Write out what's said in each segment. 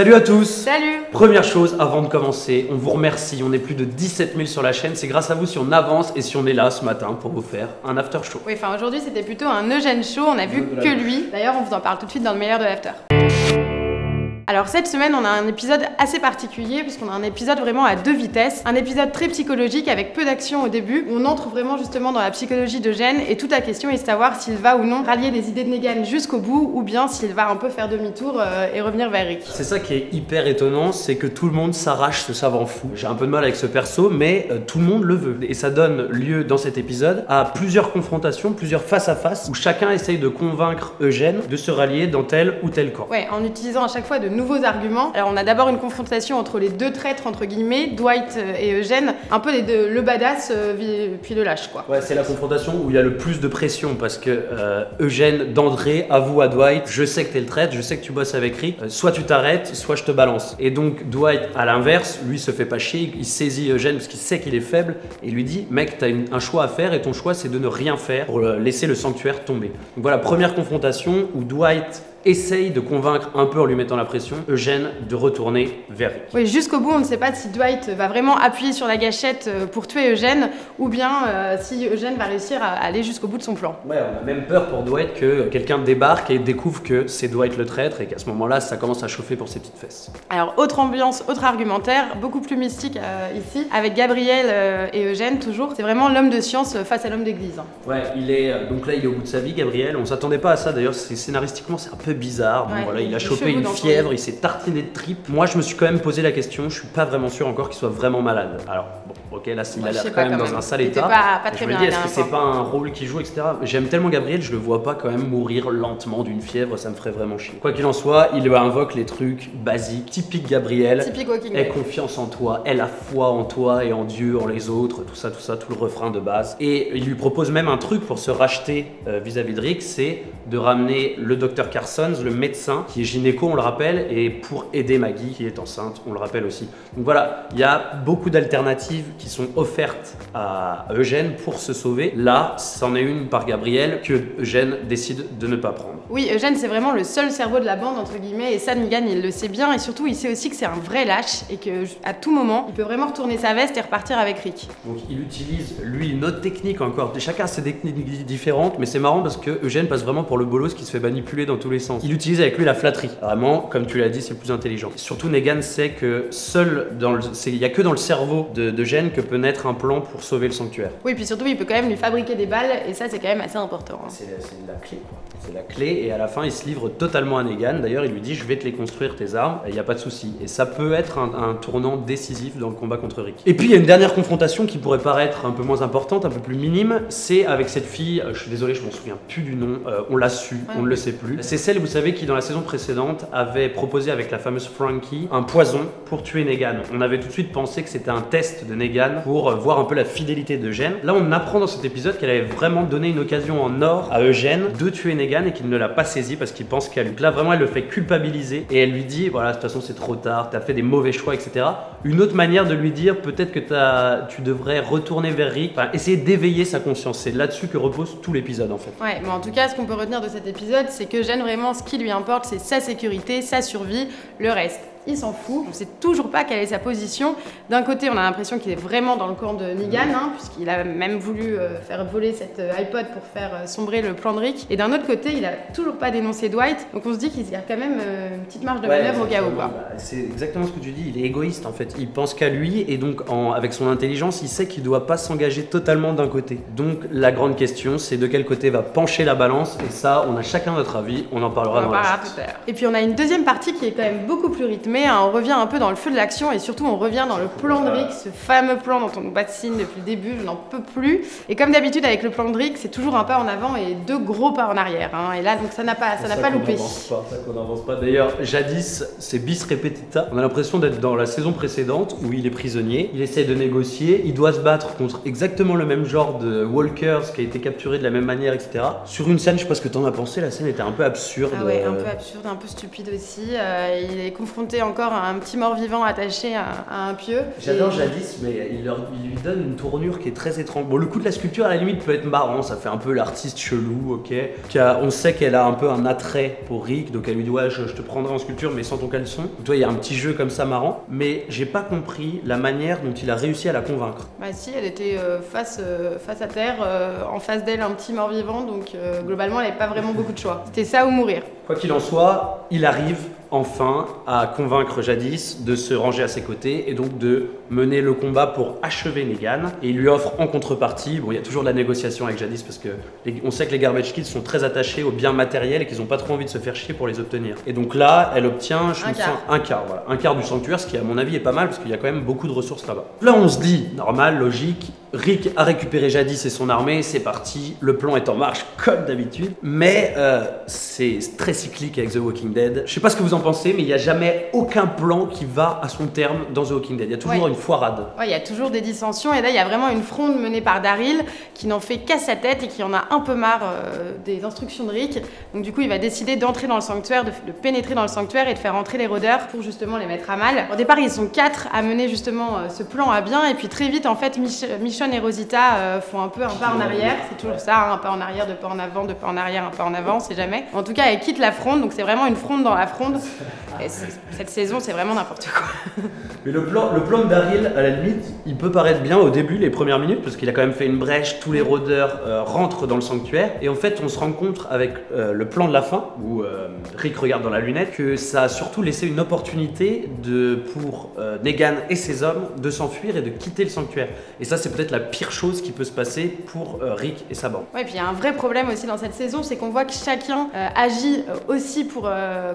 Salut à tous Salut Première chose, avant de commencer, on vous remercie. On est plus de 17 000 sur la chaîne. C'est grâce à vous si on avance et si on est là ce matin pour vous faire un after show. Oui, enfin aujourd'hui c'était plutôt un Eugène show, on a vu que lui. D'ailleurs, on vous en parle tout de suite dans le meilleur de l'after. Alors cette semaine, on a un épisode assez particulier puisqu'on a un épisode vraiment à deux vitesses. Un épisode très psychologique avec peu d'action au début. Où on entre vraiment justement dans la psychologie d'Eugène et toute la question est de savoir s'il va ou non rallier les idées de Negan jusqu'au bout ou bien s'il va un peu faire demi-tour euh, et revenir vers Rick. C'est ça qui est hyper étonnant, c'est que tout le monde s'arrache ce savant fou. J'ai un peu de mal avec ce perso, mais euh, tout le monde le veut. Et ça donne lieu dans cet épisode à plusieurs confrontations, plusieurs face-à-face, où chacun essaye de convaincre Eugène de se rallier dans tel ou tel camp. Ouais, en utilisant à chaque fois de nouveaux arguments. Alors on a d'abord une confrontation entre les deux traîtres entre guillemets, Dwight euh, et Eugène, un peu les deux, le badass euh, puis le lâche quoi. Ouais, c'est la confrontation où il y a le plus de pression parce que euh, Eugène d'André avoue à Dwight Je sais que t'es le traître, je sais que tu bosses avec Rick, soit tu t'arrêtes, soit je te balance. Et donc Dwight, à l'inverse, lui se fait pas chier, il saisit Eugène parce qu'il sait qu'il est faible et lui dit Mec, t'as un choix à faire et ton choix c'est de ne rien faire pour laisser le sanctuaire tomber. Donc voilà, première confrontation où Dwight essaye de convaincre un peu en lui mettant la pression Eugène de retourner vers Rick. Oui, jusqu'au bout, on ne sait pas si Dwight va vraiment appuyer sur la gâchette euh, pour tuer Eugène ou bien euh, si Eugène va réussir à aller jusqu'au bout de son plan. Ouais, on a même peur pour Dwight que quelqu'un débarque et découvre que c'est Dwight le traître et qu'à ce moment-là, ça commence à chauffer pour ses petites fesses. Alors, autre ambiance, autre argumentaire, beaucoup plus mystique euh, ici, avec Gabriel et Eugène toujours. C'est vraiment l'homme de science face à l'homme d'église. Ouais, il est donc là, il est au bout de sa vie, Gabriel. On s'attendait pas à ça d'ailleurs. Scénaristiquement, c'est un peu bizarre. voilà, il a chopé une fièvre, il s'est tartiné de tripes. Moi, je me suis quand même posé la question. Je suis pas vraiment sûr encore qu'il soit vraiment malade. Alors, bon, ok, là, il a l'air quand même dans un sale état. Pas, très je me dis, est-ce que c'est pas un rôle qu'il joue, etc. J'aime tellement Gabriel, je le vois pas quand même mourir lentement d'une fièvre. Ça me ferait vraiment chier. Quoi qu'il en soit, il invoque les trucs basiques, typique Gabriel. Typique Walking Aie confiance en toi, aie la foi en toi et en Dieu, en les autres, tout ça, tout ça, tout le refrain de base. Et il lui propose même un truc pour se racheter euh, vis-à-vis de Rick, c'est de ramener le docteur Le médecin, qui est gynéco, on le rappelle, et pour aider Maggie, qui est enceinte, on le rappelle aussi. Donc voilà, il y a beaucoup d'alternatives qui sont offertes à Eugène pour se sauver. Là, c'en est une par Gabriel que Eugène décide de ne pas prendre. Oui, Eugène, c'est vraiment le seul cerveau de la bande, entre guillemets, et ça, Negan, il le sait bien, et surtout, il sait aussi que c'est un vrai lâche, et que à tout moment, il peut vraiment retourner sa veste et repartir avec Rick. Donc il utilise, lui, une autre technique encore. Chacun a ses techniques différentes, mais c'est marrant parce que Eugène passe vraiment pour le bolos qui se fait manipuler dans tous les sens. Il utilise avec lui la flatterie. Vraiment, comme tu l'as dit, c'est le plus intelligent. surtout, Negan sait que seul dans le. Il n'y a que dans le cerveau de, de Gênes que peut naître un plan pour sauver le sanctuaire. Oui, puis surtout, il peut quand même lui fabriquer des balles, et ça, c'est quand même assez important. Hein. C'est la clé, quoi. C'est la clé, et à la fin, il se livre totalement à Negan. D'ailleurs, il lui dit Je vais te les construire, tes armes, et il n'y a pas de souci. Et ça peut être un, tournant décisif dans le combat contre Rick. Et puis, il y a une dernière confrontation qui pourrait paraître un peu moins importante, un peu plus minime. C'est avec cette fille, euh, je suis désolé, je m'en souviens plus du nom, euh, on l'a su, on ne le sait plus. C'est celle, vous savez, qui dans la saison précédente avait proposé avec la fameuse Frankie un poison pour tuer Negan. On avait tout de suite pensé que c'était un test de Negan pour euh, voir un peu la fidélité d'Eugène. Là, on apprend dans cet épisode qu'elle avait vraiment donné une occasion en or à Eugène de tuer Negan et qu'il ne l'a pas saisi parce qu'il pense qu'elle. Là, vraiment, elle le fait culpabiliser et elle lui dit voilà, de toute façon, c'est trop tard, t'as fait des mauvais choix, etc. Une autre manière de lui dire peut-être que tu devrais retourner vers Rick, essayer d'éveiller sa conscience. C'est là-dessus que repose tout l'épisode en fait. Ouais, mais en tout cas, ce qu'on peut retenir de cet épisode, c'est que Eugène, vraiment, ce qui lui importe, c'est sa sécurité, sa survie, le reste il s'en fout. On sait toujours pas quelle est sa position. D'un côté, on a l'impression qu'il est vraiment dans le camp de Negan, hein, puisqu'il a même voulu euh, faire voler cette euh, iPod pour faire euh, sombrer le plan de Rick. Et d'un autre côté, il a toujours pas dénoncé Dwight. Donc on se dit qu'il y a quand même une petite marge de manœuvre au cas où. Bah, c'est exactement ce que tu dis. Il est égoïste en fait. Il pense qu'à lui et donc avec son intelligence, il sait qu'il doit pas s'engager totalement d'un côté. Donc la grande question, c'est de quel côté va pencher la balance. Et ça, on a chacun notre avis. On en parlera dans la suite. Et puis on a une deuxième partie qui est quand même beaucoup plus rythmée mais hein, on revient un peu dans le feu de l'action et surtout on revient dans le plan de Rick, ce fameux plan dont on nous bassine depuis le début, je n'en peux plus. Et comme d'habitude avec le plan de Rick, c'est toujours un pas en avant et deux gros pas en arrière. Hein. Et là, donc ça n'a pas, ça n'a pas loupé. Pas, ça qu'on n'avance pas. D'ailleurs, jadis, c'est bis repetita. On a l'impression d'être dans la saison précédente où il est prisonnier, il essaie de négocier, il doit se battre contre exactement le même genre de walkers qui a été capturé de la même manière, etc. Sur une scène, je sais pas ce que t'en as pensé, la scène était un peu absurde. Ah ouais, un peu absurde, un peu stupide aussi. Euh, il est confronté c'était encore un petit mort-vivant attaché à, un pieu. J'adore Jadis, mais il, lui donne une tournure qui est très étrange. Bon, le coup de la sculpture, à la limite, peut être marrant, ça fait un peu l'artiste chelou, ok. on sait qu'elle a un peu un attrait pour Rick, donc elle lui dit Ouais, je, te prendrai en sculpture, mais sans ton caleçon. Donc, toi, il y a un petit jeu comme ça marrant, mais j'ai pas compris la manière dont il a réussi à la convaincre. Bah, si, elle était euh, face, euh, face à terre, euh, en face d'elle, un petit mort-vivant, donc globalement, elle n'avait pas vraiment beaucoup de choix. C'était ça ou mourir. Quoi qu'il en soit, il arrive enfin à convaincre Jadis de se ranger à ses côtés et donc de mener le combat pour achever Negan. Et il lui offre en contrepartie, bon, il y a toujours de la négociation avec Jadis parce que on sait que les Garbage Kids sont très attachés aux biens matériels et qu'ils n'ont pas trop envie de se faire chier pour les obtenir. Et donc là, elle obtient, je un, quart. un quart, voilà, un quart du sanctuaire, ce qui à mon avis est pas mal parce qu'il y a quand même beaucoup de ressources là-bas. Là, on se dit, normal, logique, Rick a récupéré Jadis et son armée, c'est parti, le plan est en marche comme d'habitude, mais euh, c'est très cyclique avec The Walking Dead. Je sais pas ce que vous en pensez, mais il n'y a jamais aucun plan qui va à son terme dans The Walking Dead. Il y a toujours une foirade. Ouais, il y a toujours des dissensions, et là il y a vraiment une fronde menée par Daryl qui n'en fait qu'à sa tête et qui en a un peu marre euh, des instructions de Rick. Donc du coup, il va décider d'entrer dans le sanctuaire, de, pénétrer dans le sanctuaire et de faire entrer les rôdeurs pour justement les mettre à mal. Au départ, ils sont quatre à mener justement euh, ce plan à bien, et puis très vite, en fait, Et Rosita euh, font un peu un pas en arrière. C'est toujours ça, hein, un pas en arrière, deux pas en avant, deux pas en arrière, un pas en avant, c'est jamais. En tout cas, elle quitte la fronde, donc c'est vraiment une fronde dans la fronde. Et cette saison, c'est vraiment n'importe quoi. Mais le plan, le plan Daryl, à la limite, il peut paraître bien au début, les premières minutes, parce qu'il a quand même fait une brèche, tous les rôdeurs euh, rentrent dans le sanctuaire. Et en fait, on se rend compte avec euh, le plan de la fin, où Rick regarde dans la lunette, que ça a surtout laissé une opportunité pour Negan et ses hommes de s'enfuir et de quitter le sanctuaire. Et ça, c'est peut-être la pire chose qui peut se passer pour euh, Rick et sa bande. Ouais, puis il y a un vrai problème aussi dans cette saison, c'est qu'on voit que chacun euh, agit euh, aussi pour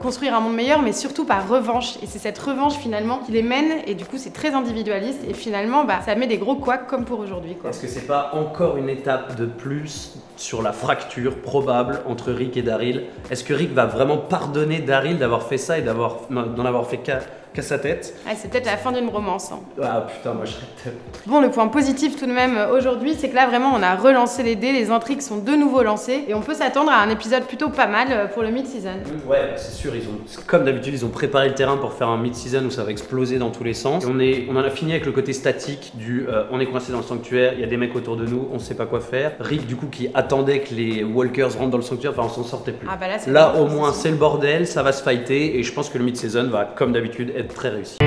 construire un monde meilleur, mais surtout par revanche. Et c'est cette revanche finalement qui les mène, et du coup c'est très individualiste, et finalement bah, ça met des gros couacs comme pour aujourd'hui. Est-ce que c'est pas encore une étape de plus sur la fracture probable entre Rick et Daryl? Est-ce que Rick va vraiment pardonner Daryl d'avoir fait ça et d'en avoir fait qu'à qu'à sa tête. Ah, c'est peut-être la fin d'une romance. Hein. Ah putain, moi je serais tellement. Bon, le point positif tout de même euh, aujourd'hui, c'est que là vraiment on a relancé les dés, les intrigues sont de nouveau lancées et on peut s'attendre à un épisode plutôt pas mal euh, pour le mid-season. Ouais, c'est sûr, ils ont, comme d'habitude, ils ont préparé le terrain pour faire un mid-season où ça va exploser dans tous les sens. on, est, on en a fini avec le côté statique du euh, on est coincé dans le sanctuaire, il y a des mecs autour de nous, on sait pas quoi faire. Rick, du coup, qui attendait que les Walkers rentrent dans le sanctuaire, enfin on s'en sortait plus. Ah bah là, là au moins, c'est le bordel, ça va se fighter et je pense que le mid-season va, comme d'habitude, très réussi.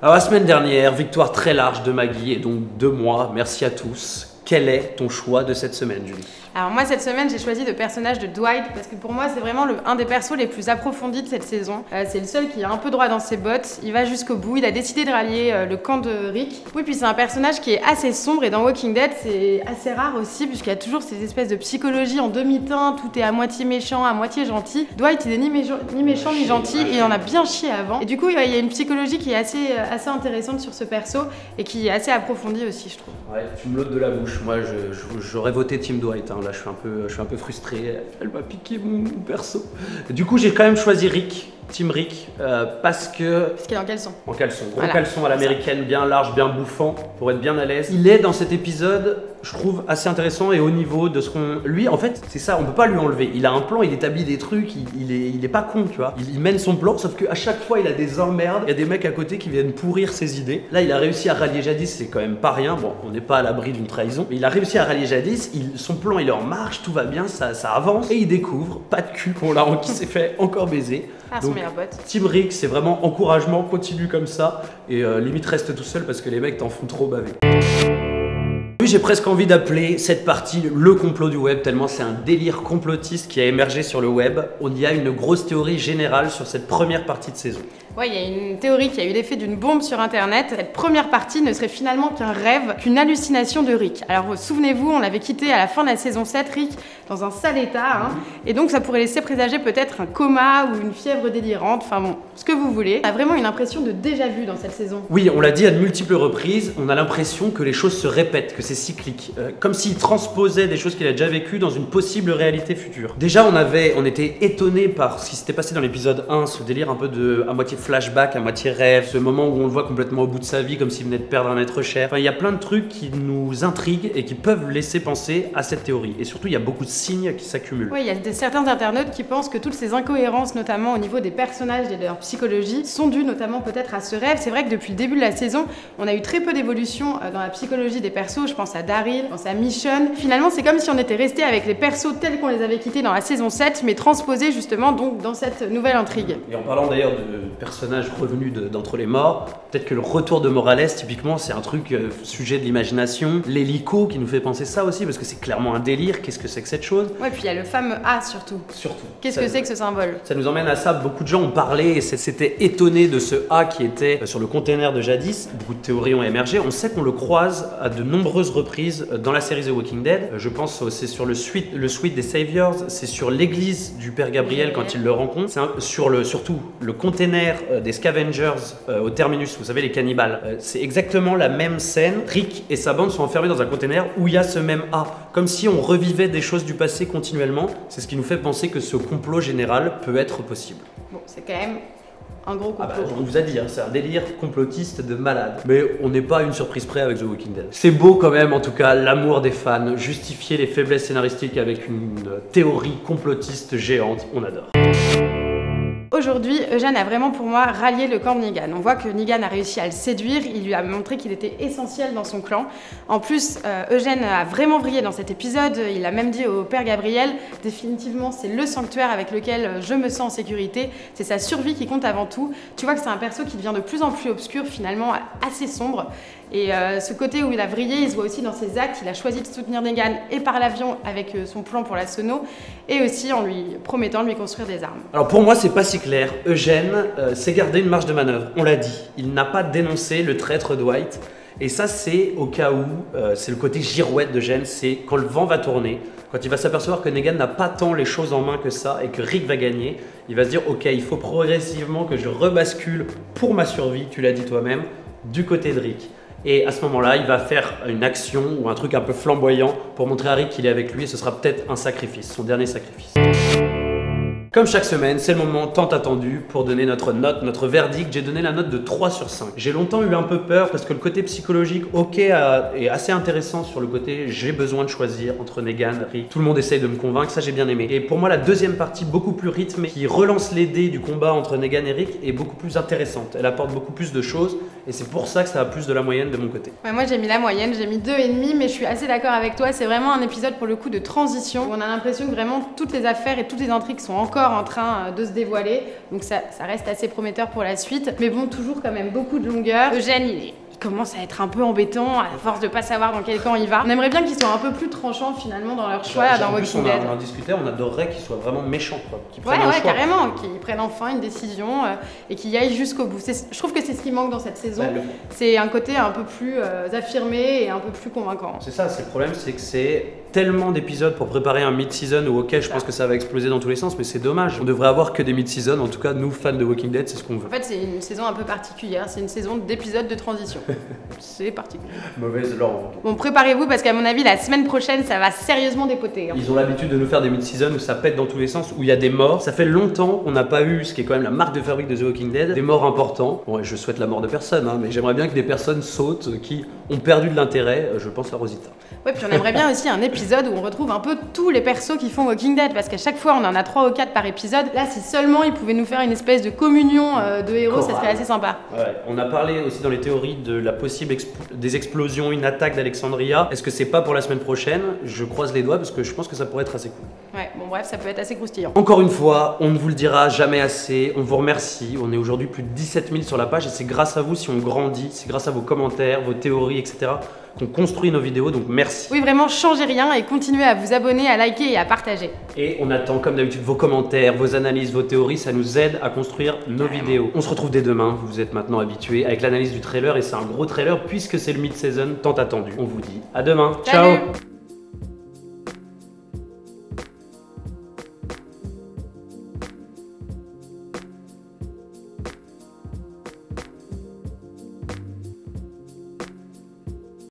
Alors la semaine dernière, victoire très large de Maggie et donc de moi. Merci à tous. Quel est ton choix de cette semaine, Julie? Alors moi cette semaine j'ai choisi le personnage de Dwight parce que pour moi c'est vraiment un des persos les plus approfondis de cette saison. Euh, c'est le seul qui a un peu droit dans ses bottes, il va jusqu'au bout, il a décidé de rallier euh, le camp de Rick. Oui puis c'est un personnage qui est assez sombre et dans Walking Dead c'est assez rare aussi puisqu'il y a toujours ces espèces de psychologie en demi-teint, tout est à moitié méchant, à moitié gentil. Dwight il est ni, méchant ni gentil et il en a bien chié avant. Et du coup il y a une psychologie qui est assez, euh, assez intéressante sur ce perso et qui est assez approfondie aussi je trouve. Ouais tu me l'ôtes de la bouche, moi j'aurais voté Team Dwight. Hein je suis un peu, je suis un peu frustré. Elle m'a piqué mon perso. Du coup, j'ai quand même choisi Rick Team Rick, euh, parce que. Parce qu'il est en caleçon. En caleçon. Gros caleçon à l'américaine, bien large, bien bouffant, pour être bien à l'aise. Il est dans cet épisode, je trouve, assez intéressant et au niveau de ce qu'on. Lui, en fait, c'est ça, on peut pas lui enlever. Il a un plan, il établit des trucs, il, est, il est pas con, tu vois. Il, mène son plan, sauf qu'à chaque fois, il a des emmerdes. Il y a des mecs à côté qui viennent pourrir ses idées. Là, il a réussi à rallier Jadis, c'est quand même pas rien. Bon, on n'est pas à l'abri d'une trahison, mais il a réussi à rallier Jadis. Il, son plan, il est en marche, tout va bien, ça, ça avance. Et il découvre, pas de cul, qu'on l'a, qui s'est fait encore baiser. Ah, Team Rick, c'est vraiment encouragement, continue comme ça. Et euh, limite reste tout seul parce que les mecs t'en font trop baver. J'ai presque envie d'appeler cette partie le complot du web, tellement c'est un délire complotiste qui a émergé sur le web. On y a une grosse théorie générale sur cette première partie de saison. Ouais, il y a une théorie qui a eu l'effet d'une bombe sur Internet. Cette première partie ne serait finalement qu'un rêve, qu'une hallucination de Rick. Alors souvenez-vous, on l'avait quitté à la fin de la saison 7, Rick, dans un sale état. Hein. et donc ça pourrait laisser présager peut-être un coma ou une fièvre délirante. Enfin bon, ce que vous voulez. On a vraiment une impression de déjà vu dans cette saison. Oui, on l'a dit à de multiples reprises, on a l'impression que les choses se répètent, que c'est cyclique. Euh, comme s'il transposait des choses qu'il a déjà vécues dans une possible réalité future. Déjà, on, avait, on était étonné par ce qui s'était passé dans l'épisode 1, ce délire un peu de à moitié flashback, à moitié rêve, ce moment où on le voit complètement au bout de sa vie, comme s'il venait de perdre un être cher. Enfin, il y a plein de trucs qui nous intriguent et qui peuvent laisser penser à cette théorie. Et surtout, il y a beaucoup de signes qui s'accumulent. Oui, il y a des, certains internautes qui pensent que toutes ces incohérences, notamment au niveau des personnages et de leur psychologie, sont dues notamment peut-être à ce rêve. C'est vrai que depuis le début de la saison, on a eu très peu d'évolution euh, dans la psychologie des persos. Je pense à Daryl, je pense à Michonne. Finalement, c'est comme si on était resté avec les persos tels qu'on les avait quittés dans la saison 7, mais transposés justement donc dans cette nouvelle intrigue. Et en parlant d'ailleurs de personnages revenus d'entre les morts, peut-être que le retour de Morales, typiquement, c'est un truc euh, sujet de l'imagination. L'hélico qui nous fait penser ça aussi, parce que c'est clairement un délire. Qu'est-ce que c'est que cette chose Ouais, puis il y a le fameux A surtout. Surtout. Qu'est-ce que c'est que ce symbole? Ça nous emmène à ça. Beaucoup de gens ont parlé et s'étaient étonnés de ce A qui était euh, sur le container de jadis. Beaucoup de théories ont émergé. On sait qu'on le croise à de nombreuses reprises euh, dans la série The Walking Dead. Je pense c'est sur le suite, le suite des Saviors, c'est sur l'église du Père Gabriel quand il le rencontre. C'est sur le, surtout le container des Scavengers au terminus. Vous savez les cannibales. c'est exactement la même scène. Rick et sa bande sont enfermés dans un container où il y a ce même A. Comme si on revivait des choses du passé continuellement. C'est ce qui nous fait penser que ce complot général peut être possible. Bon, c'est quand même un gros ah bah, complot. on vous a dit, hein, c'est un délire complotiste de malade. Mais on n'est pas à une surprise près avec The Walking Dead. C'est beau quand même, en tout cas, l'amour des fans, justifier les faiblesses scénaristiques avec une théorie complotiste géante, on adore. Aujourd'hui, Eugène a vraiment pour moi rallié le camp de Negan. On voit que Negan a réussi à le séduire, il lui a montré qu'il était essentiel dans son clan. En plus, euh, Eugène a vraiment brillé dans cet épisode, il a même dit au père Gabriel, définitivement c'est le sanctuaire avec lequel je me sens en sécurité, c'est sa survie qui compte avant tout. Tu vois que c'est un perso qui devient de plus en plus obscur, finalement assez sombre. Et euh, ce côté où il a vrillé, il se voit aussi dans ses actes. Il a choisi de soutenir Negan et par l'avion avec euh, son plan pour la sono, et aussi en lui promettant de lui construire des armes. Alors pour moi, c'est pas si clair. Eugène euh, s'est gardé une marge de manœuvre. On l'a dit. Il n'a pas dénoncé le traître Dwight. Et ça, c'est au cas où, c'est le côté girouette d'Eugène, c'est quand le vent va tourner, quand il va s'apercevoir que Negan n'a pas tant les choses en main que ça et que Rick va gagner, il va se dire ok, il faut progressivement que je rebascule pour ma survie, tu l'as dit toi-même, du côté de Rick. Et à ce moment-là, il va faire une action ou un truc un peu flamboyant pour montrer à Rick qu'il est avec lui et ce sera peut-être un sacrifice, son dernier sacrifice. Comme chaque semaine, c'est le moment tant attendu pour donner notre note, notre verdict. J'ai donné la note de 3 sur 5. J'ai longtemps eu un peu peur parce que le côté psychologique, ok, est assez intéressant sur le côté j'ai besoin de choisir entre Negan, Rick. Tout le monde essaye de me convaincre, ça j'ai bien aimé. Et pour moi, la deuxième partie, beaucoup plus rythmée, qui relance les dés du combat entre Negan et Rick, est beaucoup plus intéressante. Elle apporte beaucoup plus de choses et c'est pour ça que ça a plus de la moyenne de mon côté. moi j'ai mis la moyenne, j'ai mis 2,5, mais je suis assez d'accord avec toi. C'est vraiment un épisode pour le coup de transition. On a l'impression que vraiment toutes les affaires et toutes les intrigues sont encore en train euh, de se dévoiler. Donc ça, ça reste assez prometteur pour la suite. Mais bon, toujours quand même beaucoup de longueur. Eugène, il est commence à être un peu embêtant à force de pas savoir dans quel camp il va. On aimerait bien qu'ils soient un peu plus tranchants finalement dans leur choix dans Walking Dead. On en discutait, on adorerait qu'ils soient vraiment méchants quoi. ouais, ouais, carrément, qu'ils prennent enfin une décision euh, et qu'ils y aillent jusqu'au bout. Je trouve que c'est ce qui manque dans cette saison. C'est un côté un peu plus euh, affirmé et un peu plus convaincant. C'est ça, c'est le problème, c'est que c'est tellement d'épisodes pour préparer un mid-season où ok je pense que ça va exploser dans tous les sens mais c'est dommage. On devrait avoir que des mid-season en tout cas nous fans de Walking Dead c'est ce qu'on veut. En fait c'est une saison un peu particulière c'est une saison d'épisodes de transition. C'est particulier. Mauvaise langue bon préparez-vous parce qu'à mon avis la semaine prochaine ça va sérieusement dépoter hein. ils ont l'habitude de nous faire des mid-season où ça pète dans tous les sens où il y a des morts. Ça fait longtemps qu'on n'a pas eu ce qui est quand même la marque de fabrique de The Walking Dead des morts importants. Bon je souhaite la mort de personne hein, mais j'aimerais bien que des personnes sautent qui ont perdu de l'intérêt je pense à Rosita ouais puis on aimerait bien aussi un épisode où on retrouve un peu tous les persos qui font Walking Dead, parce qu'à chaque fois on en a 3 ou 4 par épisode. Là, si seulement ils pouvaient nous faire une espèce de communion euh, de héros, ça serait assez sympa. On a parlé aussi dans les théories de la possible des explosions, une attaque d'Alexandria. Est-ce que c'est pas pour la semaine prochaine? Je croise les doigts parce que je pense que ça pourrait être assez cool. Ouais, bon bref, ça peut être assez croustillant. Encore une fois, on ne vous le dira jamais assez. On vous remercie. On est aujourd'hui plus de 17 000 sur la page et c'est grâce à vous si on grandit, c'est grâce à vos commentaires, vos théories, etc qu'on construit nos vidéos, donc merci. Oui, vraiment, changez rien et continuez à vous abonner, à liker et à partager. Et on attend, comme d'habitude, vos commentaires, vos analyses, vos théories, ça nous aide à construire nos vidéos. On se retrouve dès demain, vous êtes maintenant habitués, avec l'analyse du trailer, et c'est un gros trailer puisque c'est le mid-season tant attendu. On vous dit à demain. Ciao